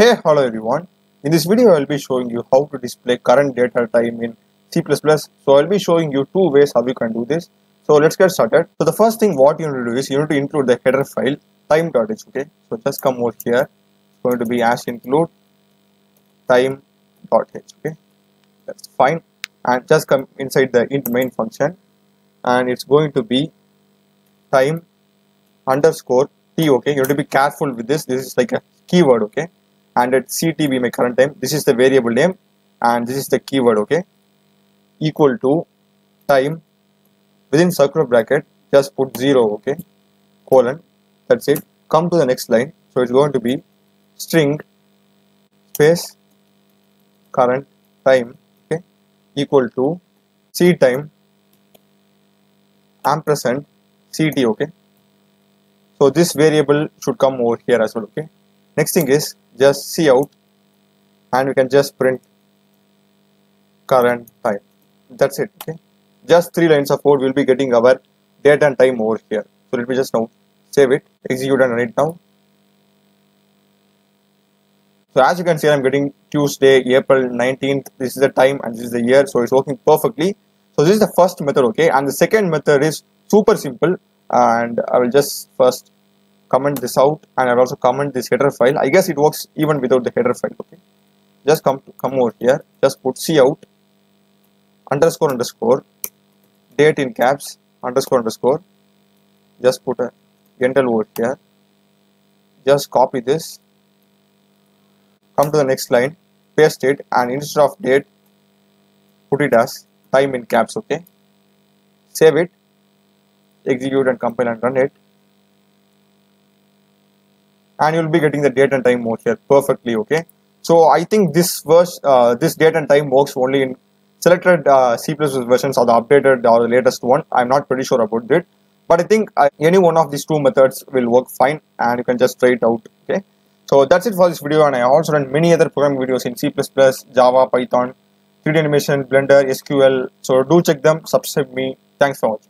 Hey, hello everyone. In this video, I will be showing you how to display current data time in C++. So I'll be showing you two ways how you can do this. So let's get started. So the first thing what you need to do is you need to include the header file time.h. Okay. So just come over here. It's going to be as include time.h. Okay. That's fine. And just come inside the int main function and it's going to be time underscore t. Okay. You have to be careful with this. This is like a keyword. Okay and at ctb my current time this is the variable name and this is the keyword okay? Equal to time within circular bracket just put 0 okay? Colon that's it. Come to the next line. So it's going to be string space current time okay? Equal to ctime ampersand ct okay? So this variable should come over here as well okay next thing is just cout and we can just print current time. That's it okay? Just three lines of code we will be getting our date and time over here. So let me just now save it execute and run it now so as you can see i'm getting tuesday april 19th this is the time and this is the year so it's working perfectly. So this is the first method okay? And the second method is super simple and i will just first comment this out and I'll also comment this header file. I guess it works even without the header file. Okay, just come come over here. Just put cout underscore underscore date in caps underscore underscore. Just put a gentle over here. Just copy this. Come to the next line, paste it, and instead of date, put it as time in caps. Okay, save it, execute and compile and run it and you'll be getting the date and time mode here perfectly okay? So i think this verse uh, this date and time works only in selected uh, c++ versions or the updated or the latest one. I'm not pretty sure about it but i think uh, any one of these two methods will work fine and you can just try it out okay? So that's it for this video and i also done many other programming videos in c++ java python 3d animation blender sql so do check them. Subscribe me. Thanks for watching